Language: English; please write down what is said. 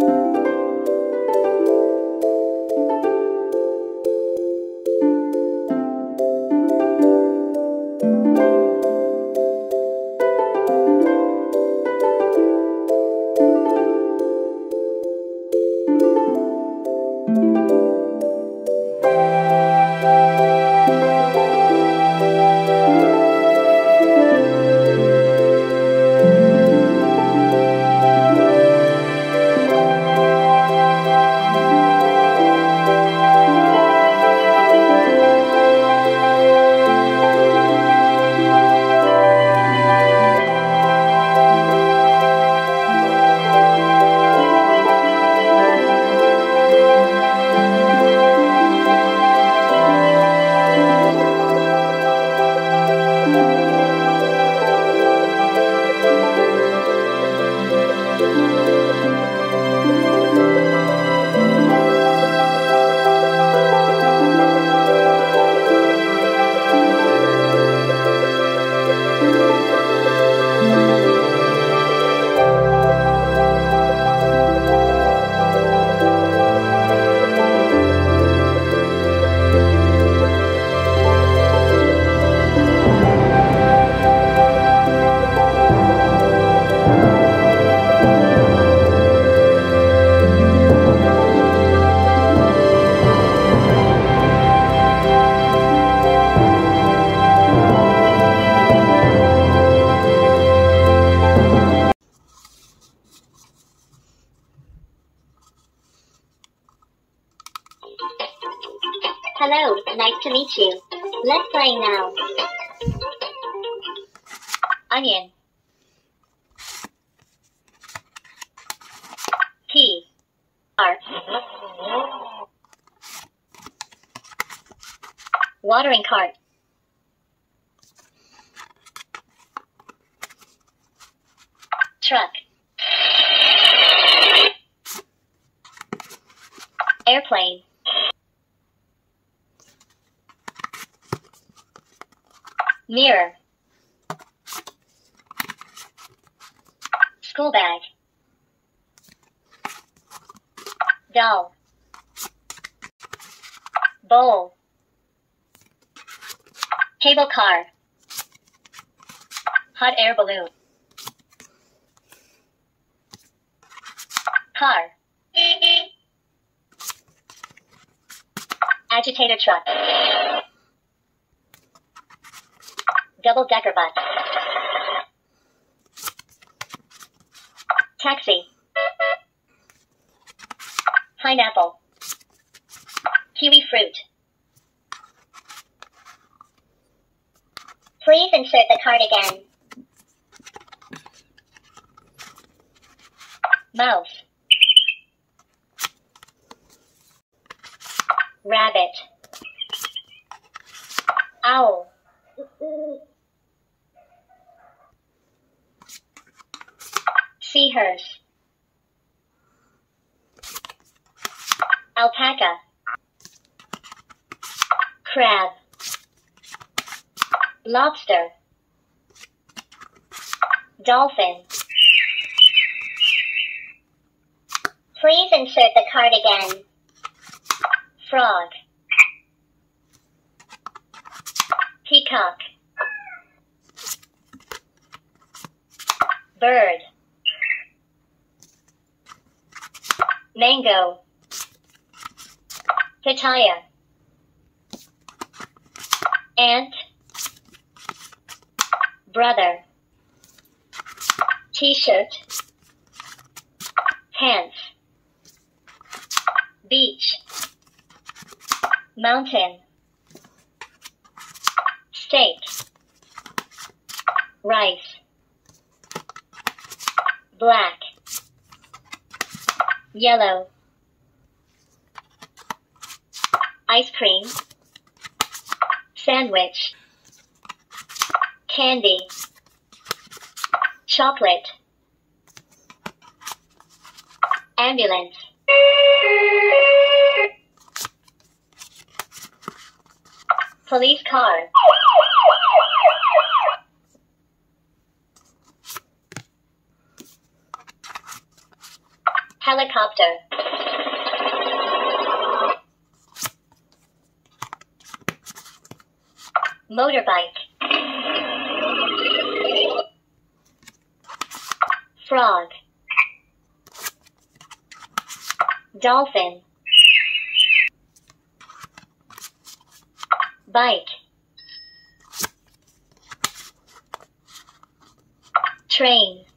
Hello, nice to meet you. Let's play now. Onion. P. R. Watering cart. Truck. Airplane. Mirror. School bag. Doll. Bowl. Cable car. Hot air balloon. Car. Agitator truck. Double decker bus. Taxi. Pineapple. Kiwi fruit. Please insert the card again. Mouse. Rabbit. Owl. Seahorse. Alpaca. Crab. Lobster. Dolphin. Please insert the card again. Frog. Peacock. Bird. Mango. Pitaya. Ant. Brother. T-shirt. Pants. Beach. Mountain. Steak. Rice. Black. Yellow. Ice cream. Sandwich. Candy. Chocolate. Ambulance. Police car. Helicopter. Motorbike. Frog. Dolphin. Bike. Train.